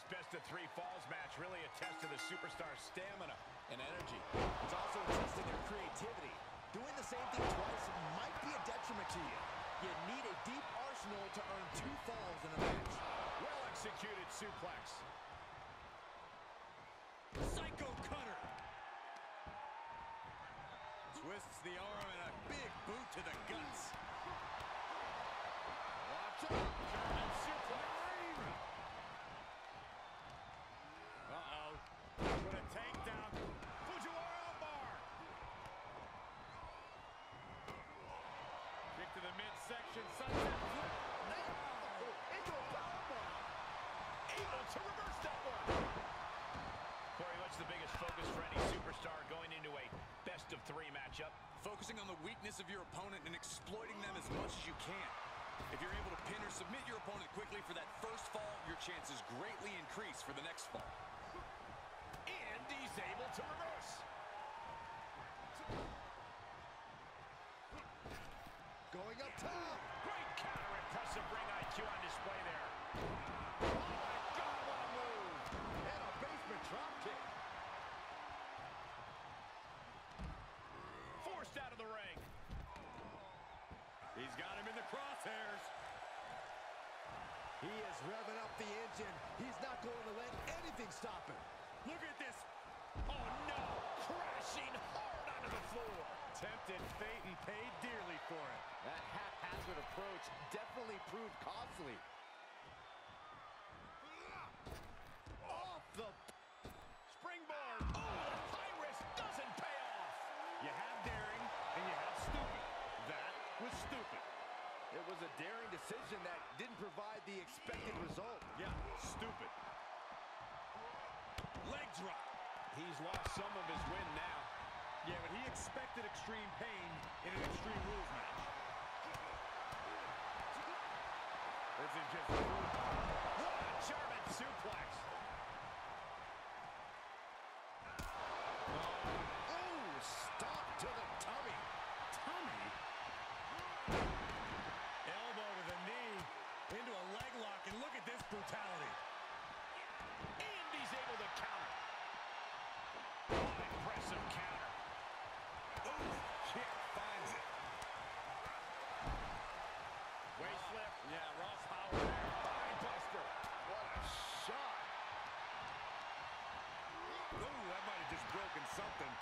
This best of three falls match really a test of the superstar's stamina and energy. It's also a test of their creativity. Doing the same thing twice might be a detriment to you. You need a deep arsenal to earn two falls in a match. Well-executed suplex. Psycho cutter. Twists the arm and a big boot to the guts. Watch out. German suplex. Uh-oh. With a takedown. Fujiwara bar. Kick to the midsection. Sunset flip. Into a powerbomb. Able to reverse that one. Corey, what's the biggest focus for any superstar going into a best of three matchup? Focusing on the weakness of your opponent and exploiting them as much as you can. If you're able to pin or submit your opponent quickly for that first fall, your chances greatly increase for the next fall. And he's able to reverse. Going up top. Great counter. Impressive ring IQ on display there. Oh, my God, what a move. And a basement drop kick. Forced out of the ring. He's got him in the crosshairs. He is revving up the engine. He's not going to let anything stop him. Look at this. Oh, no. Crashing hard onto the floor. Tempted fate and paid dearly for it. That haphazard approach definitely proved costly. Off the... Springboard. Oh, the high risk doesn't pay off. You have daring and you have stupid. That was stupid. It was a daring decision that didn't provide the expected result. Yeah, stupid. Leg drop. He's lost some of his win now. Yeah, but he expected extreme pain in an Extreme Rules match. This is just What a German suplex. Oh, stop to the tummy. tummy. Elbow to the knee, into a leg lock, and look at this brutality. And he's able to counter. Oh, impressive counter. Ooh, kick finds it. Waist flip. Yeah, raw power there. Thigh buster. What a shot. Ooh, that might have just broken something.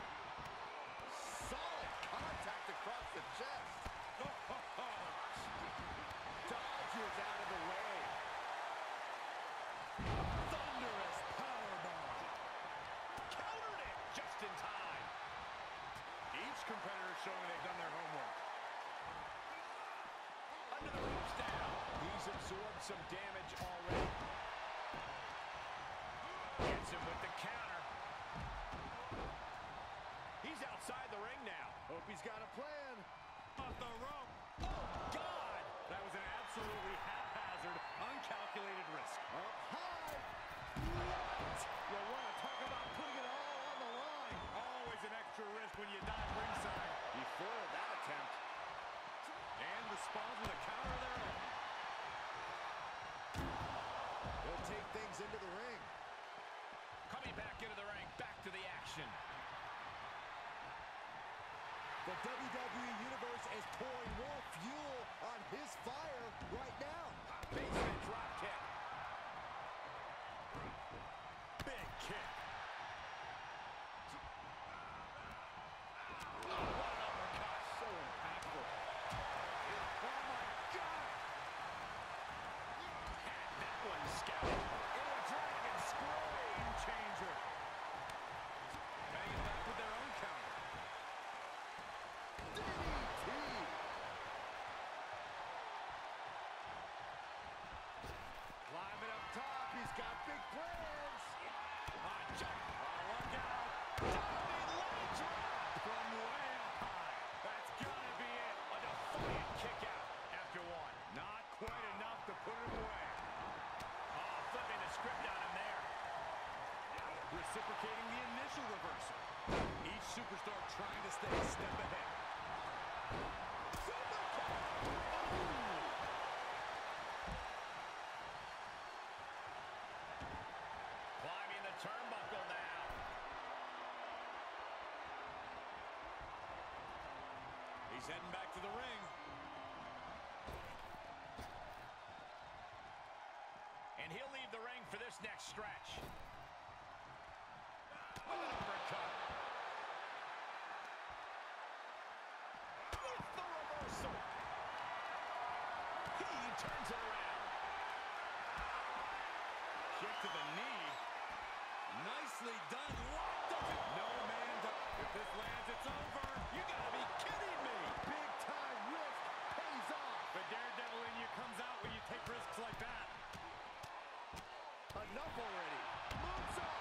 Solid contact across the chest. Dodges out of the way. Thunderous powerbomb. Countered it just in time. Each competitor showing they've done their homework. Under the ropes now. He's absorbed some damage already. Gets him with the counter. He's outside the ring now. Hope he's got a plan. Off the rope. Oh, God. That was an absolutely haphazard, uncalculated risk. Up high. What? You want to talk about putting it all on the line. Always an extra risk when you dive ringside. He foiled that attempt. And responds with a counter of their own. He'll take things into the ring. Coming back into the ring. Back to the action. The WWE Universe is pouring more fuel on his fire right now. Basement drop kick. Big kick. Oh, what an uppercut. So impactful. Oh, my God. Had that one scouted. Into a dragon screw. Game changer. Hanging back with their own counter. DDT. Climbing up top. He's got big plans. Hot jump. Oh, look out. Diving leg. From way up high. That's gotta be it. A defiant kick out after one. Not quite enough to put him away. Oh, flipping the script on him there. Reciprocating the initial reversal. Each superstar trying to stay a step ahead. He's heading back to the ring. And he'll leave the ring for this next stretch. An uppercut. With the reversal. He turns it around. Kick to the knee. Nicely done. Locked up. No man. to- If this lands, it's over. You gotta be kidding me. Big time risk pays off. The daredevil in you comes out when you take risks like that. Enough already. Moves up.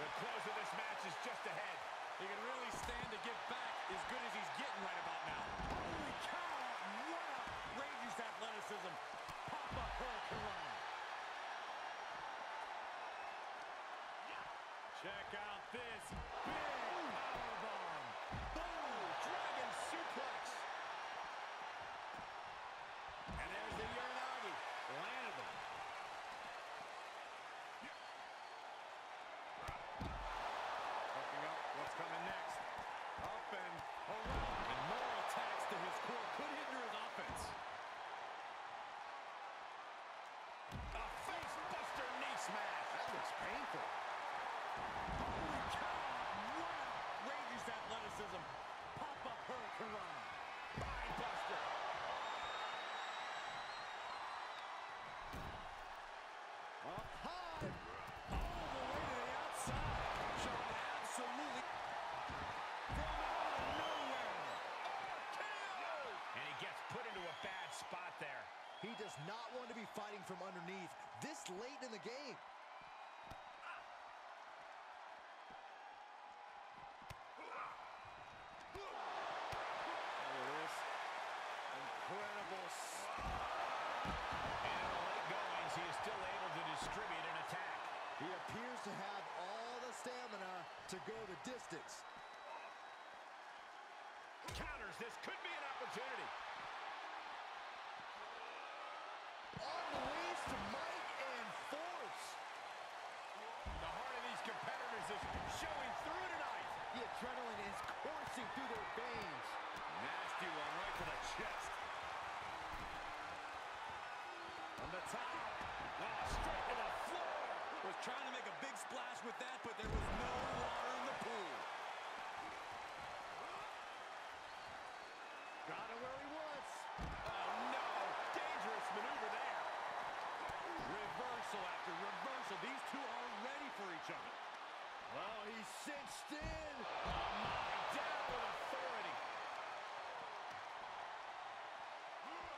The close of this match is just ahead. He can really stand to get back as good as he's getting right about now. Holy cow! What outrageous athleticism. Papa Hurricane. Check out this big powerbomb. Boom! Dragon suplex. And there's the Uranage. Landed them. Hooking up. What's coming next? Up and around. And more attacks to his core could hinder his offense. A face buster knee smash. That looks painful. Holy cow! What outrageous athleticism. Papa Hurricane. Spine buster. Up high. All the way to the outside. Showing absolutely from out of nowhere. And he gets put into a bad spot there. He does not want to be fighting from underneath this late in the game. Look at this. Incredible. And in the late goings, he is still able to distribute an attack. He appears to have all the stamina to go the distance. Counters. This could be an opportunity. Unleashed might and force. The heart of these competitors is showing through tonight. The adrenaline is coursing through their veins. Nasty one right to the chest. From the top. Oh, straight to the floor. Was trying to make a big splash with that, but there was no water in the pool. Got him where he wants. Oh, no. Dangerous maneuver there. Reversal after reversal. These two are ready for each other. Well, he's cinched in. Oh, my. Down with authority.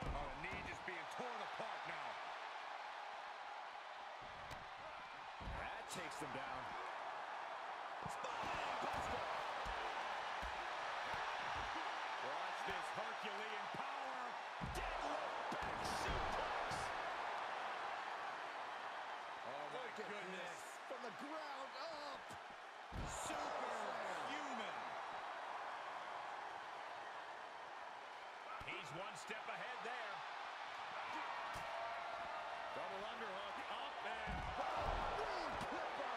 Oh, the knee just being torn apart now. That takes them down. Watch this Herculean power. Deadlift back suplex. Oh, my Look goodness. From the ground up. Superhuman. He's one step ahead there. Double underhook. Up and clipper.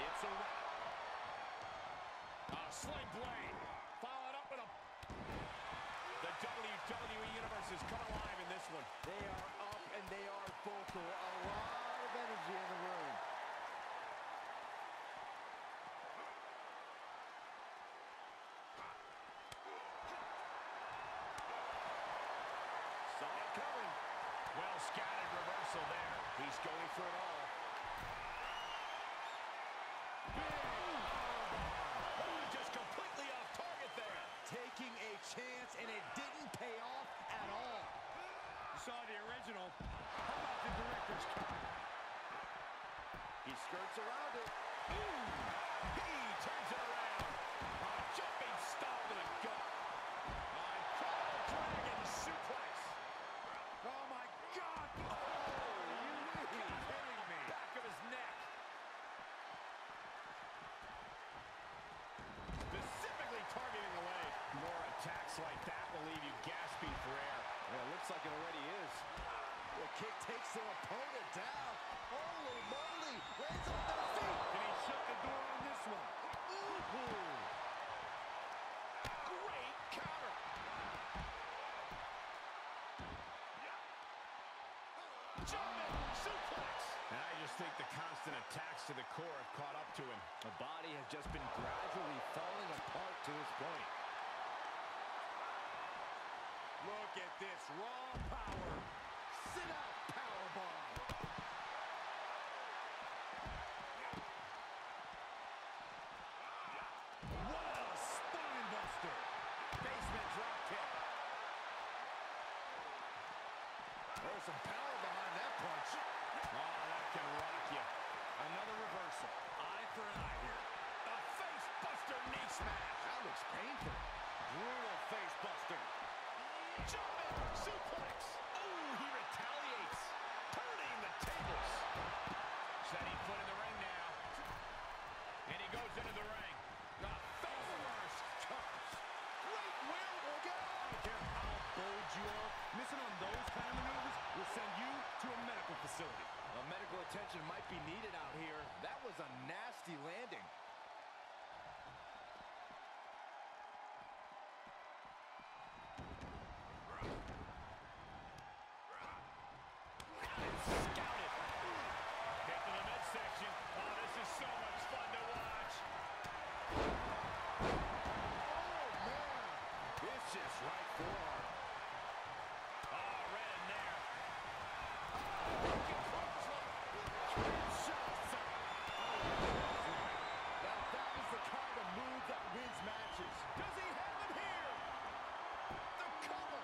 it's a wrap. A sling blade. Followed up with a... The WWE Universe has come alive in this one. They are up and they are vocal. A lot of energy in the room. Saw it coming. Well scattered reversal there. He's going for it all. Just completely off target there. Taking a chance and it didn't pay off at all. You saw the original. How about the director's cut? He skirts around it. Ooh, he turns it around. A jumping like that will leave you gasping for air. Yeah, it looks like it already is. The kick takes their opponent down. Holy moly! Lands on their feet! And he shut the door on this one. Ooh. Great counter! German suplex! And I just think the constant attacks to the core have caught up to him. The body has just been gradually falling apart to this point. Look at this raw power. Sit out powerbomb. Some power behind that punch. Oh, that can rock you. Another reversal. Eye for eye here. A face buster knee smash. That looks painful. Brutal face buster. Oh, he retaliates. Turning the tables. Setting foot in the ring now. And he goes into the ring. The face first. Gosh. Great will. Out. Care how bold you are, missing on those kind of maneuvers will send you to a medical facility. A medical attention might be needed out here. That was a nasty landing. Scouted. Get to the midsection. Oh, this is so much fun to watch. Vicious right forearm. Oh, red in there. Now that is the kind of move that wins matches. Does he have it here? The cover.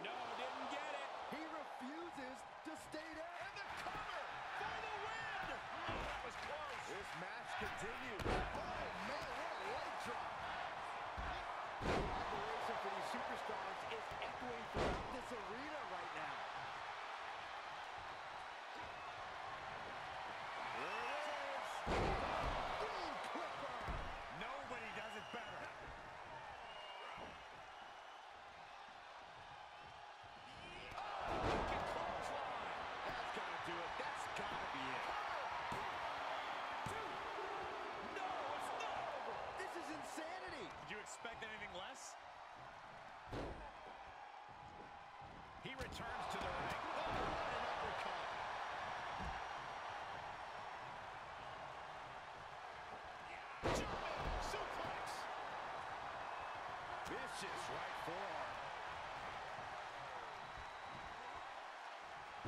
No, didn't get it. He refuses to stay there. And the cover for the win. Oh, that was close. This match continues. Oh, man, what a leg drop. Admiration for these superstars is echoing throughout this arena right now. There it is. Boom, clipper. Nobody does it better. That's got to do it. That's got to be it. No, it's not over. This is insanity. Did you expect anything less? He returns to the ring. Oh, what an uppercut. German suplex. Vicious right forearm.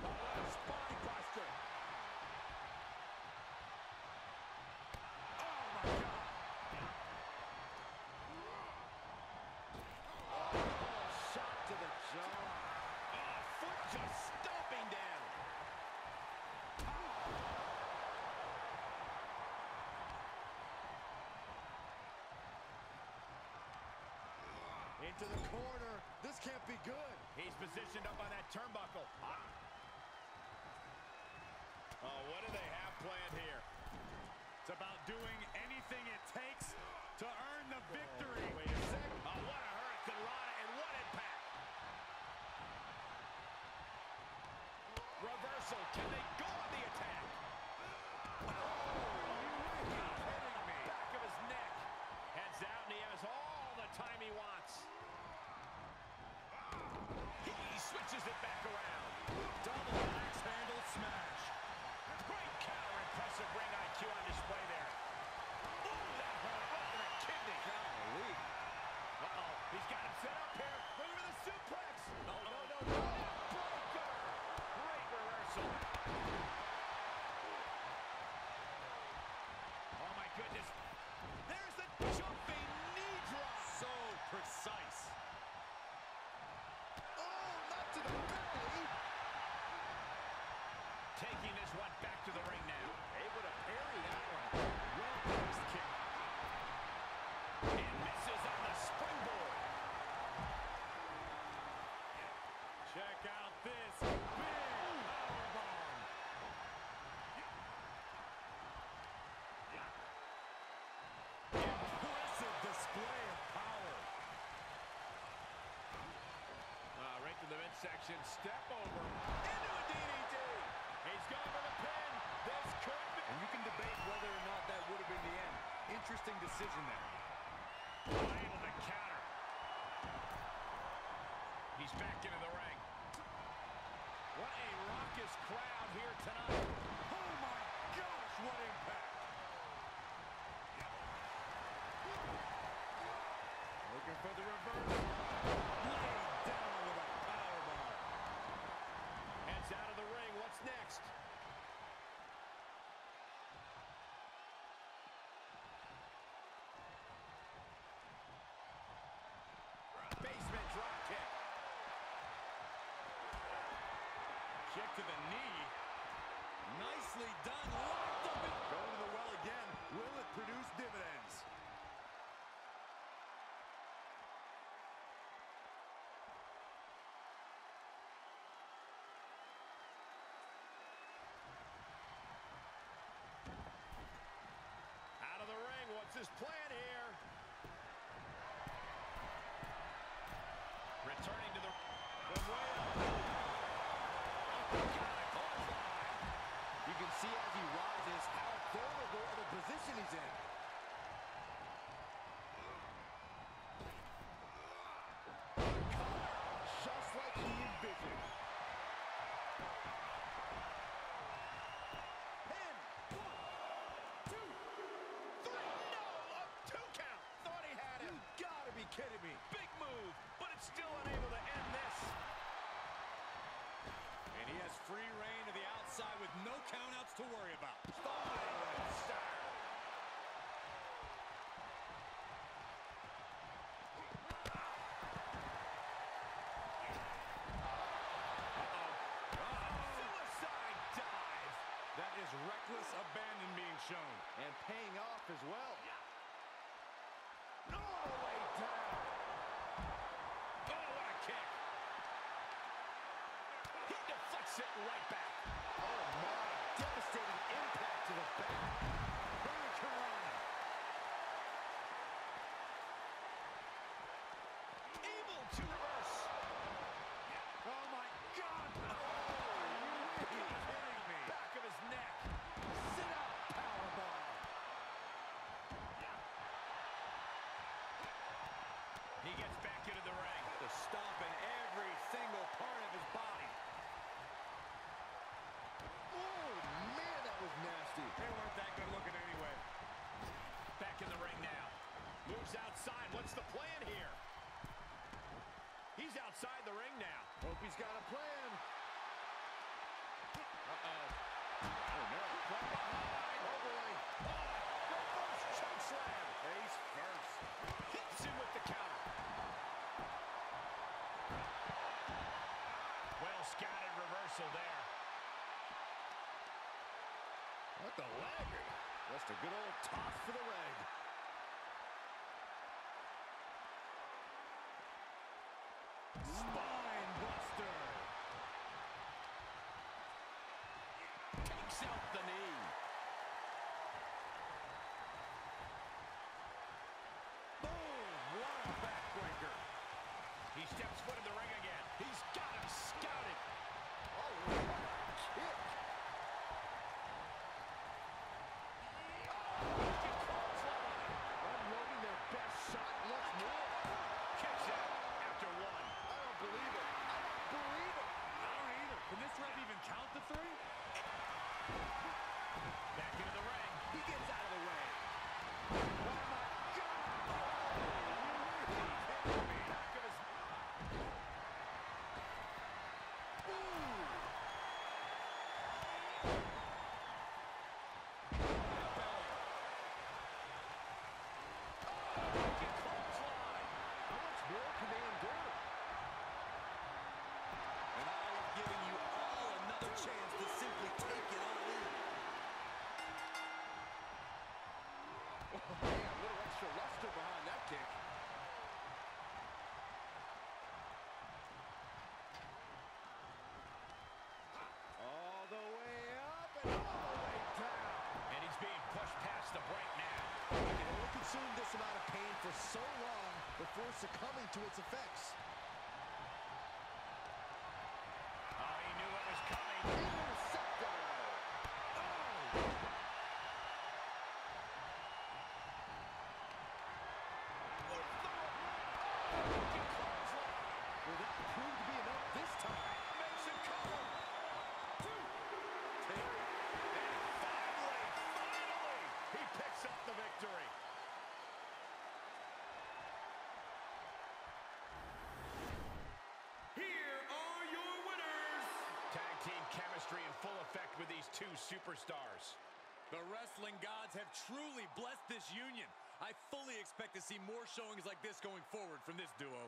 Oh, what a spine buster. Oh, my God. Oh, shot to the jaw. Oh, foot just stomping down. Into the corner. This can't be good. He's positioned up on that turnbuckle. Ah. Oh, what do they have planned here? It's about doing anything it takes to earn the victory. Wait a second. Oh, what a Hurricanrana and what impact. Reversal. Can they go on the attack? Oh, you kidding me? Back of his neck. Heads out and he has all the time he wants. He switches it back around. Double axe handle smash. Great counter. Impressive ring IQ on display there. Ooh, that hurt right in the kidney. Golly. Uh-oh. He's got him set up here. Look at the suplex. No, no, no, no. Breaker. Great reversal. Oh, my goodness. There's the jumping knee drop. So precise. Oh, not to the belly. Taking this one back to the ring now. Able to parry that one. Well-placed kick. And misses on the springboard. Check out this big powerbomb. Impressive display of power. Uh, right to the midsection. Step over. Into a DDT. He's going for the pin. This could be. And you can debate whether or not that would have been the end. Interesting decision there. Able to counter. He's back into the ring. What a raucous crowd here tonight. Oh my gosh, what impact! Looking for the reverse. Laid down with a powerbomb. Heads out of the ring. What's next? Basement drop kick. Kick to the knee. Nicely done. Locked up and Going to the well again. Will it produce dividends? Out of the ring. What's his plan here? Returning to the... From way up. You can see as he rises how vulnerable of a position he's in. Just like he envisioned. Pin. One, two, three. No! A two count. Thought he had him. You gotta be kidding me. Big move, but it's still unable to end this. And he has free reign to the outside with no countouts to worry about. Reckless abandon being shown. And paying off as well. All the way down. Oh, what a kick. He it right back. Oh my, devastating impact to the back. Able to reverse. Oh my God! Are you kidding me? Back of his neck. Sit out, powerbomb. He gets back into the ring. The stomp in every single part of his body. Oh man, that was nasty. They weren't that good looking anyway. Back in the ring now. Moves outside. What's the plan here? He's outside the ring now. Hope he's got a plan. Uh-oh. Oh no. Oh boy. Reverse choke slam. Face first. Hits him with the counter. Well scouted reversal there. What the leg? Just a good old toss for the leg. Spine buster. Takes out the knee. Boom. What a backbreaker. He steps foot in the ring again. He's got him scouted. Oh, what a kick. Unloading their best shot once more. Kicks out after one. I don't believe it. I don't believe it. I don't either. Can this ref even count the three? Back into the ring. He gets out of the way. Oh my God. Back of his Ooh. wicked clothesline. How much more can they endure? And I am giving you all another chance to simply take it all in. Oh, man, a little extra luster behind that kick. All the way up and all the way down. And he's being pushed past the break now. You can only consume this amount of pain for so long before succumbing to its effects. team chemistry in full effect with these two superstars. The wrestling gods have truly blessed this union. I fully expect to see more showings like this going forward from this duo.